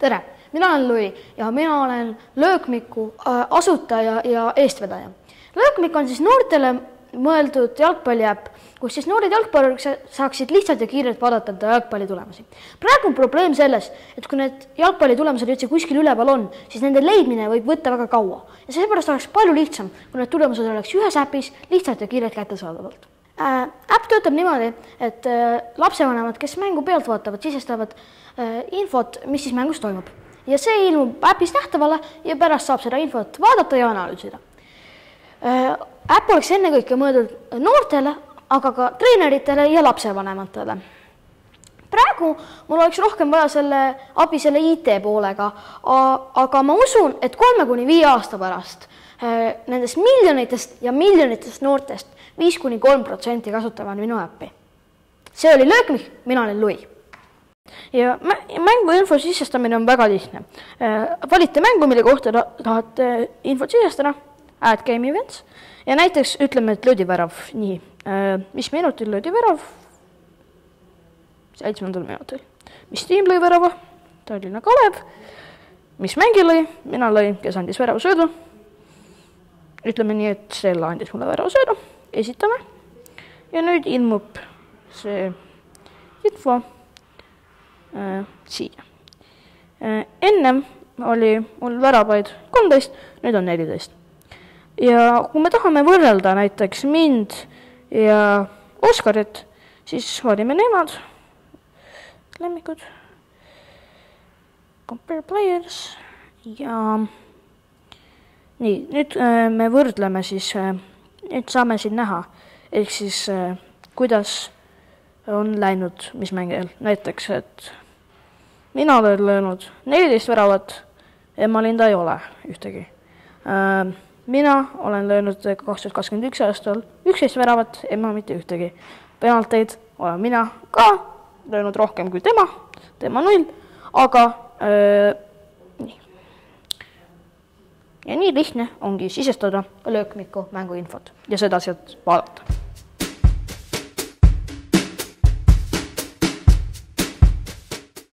tere, mina olen Lui ja mina olen löökmiku äh, asutaja ja eestvedaja. löökmik on siis noortele mõeldud jalgpalliäpp, kus siis noored jalgpallurid saaksid lihtsalt ja kiirelt vaadata enda jalgpalli tulemusi. praegu on probleem selles, et kui need jalgpalli tulemused üldse kuskil üleval on, siis nende leidmine võib võtta väga kaua ja seepärast oleks palju lihtsam, kui need tulemused oleks ühes äpis lihtsalt ja kiirelt kättesaadavalt. Äpp töötab niimoodi, et äh, lapsevanemad, kes mängu pealt vaatavad, sisestavad äh, infot, mis siis mängus toimub ja see ilmub äpis nähtavale ja pärast saab seda infot vaadata ja analüüsida äh,. äpp oleks ennekõike mõeldud noortele, aga ka treeneritele ja lapsevanematele. praegu mul oleks rohkem vaja selle abi selle IT poolega, aga ma usun, et kolme kuni viie aasta pärast äh, nendest miljonitest ja miljonitest noortest viis kuni kolm protsenti kasutavad minu äppi. see oli löökmik, mina olen Lui ja mänguinfo sisestamine on väga lihtne. Äh, valite mängu, mille kohta tahate infot sisestada, add game events ja näiteks ütleme, et löödivärav, nii, äh, mis minutil löödi värav? seitsmendal minutil. mis tiim lõi värava? Tallinna Kalev. mis mängija lõi? mina lõin, kes andis väravasöödu. Ütleme nii, et Stella andis mulle väravasöödu, esitame. ja nüüd ilmub see info äh, siia äh,. ennem oli mul väravaid kolmteist, nüüd on neliteist. ja kui me tahame võrrelda näiteks mind ja Oskarit, siis valime nemad, lemmikud, compare players ja nii, nüüd äh, me võrdleme siis äh,, nüüd saame siin näha, ehk siis äh, kuidas on läinud, mis mängijal, näiteks, et mina olen löönud neliteist väravat, Emma-Linda ei ole ühtegi. Mina olen löönud kaks tuhat kakskümmend üks aastal üksteist väravat, Emma mitte ühtegi. penalteid olen mina ka löönud rohkem kui tema, tema null, aga öö. Ja nii lihtne ongi sisestada löökmikku mänguinfot ja seda sealt vaadata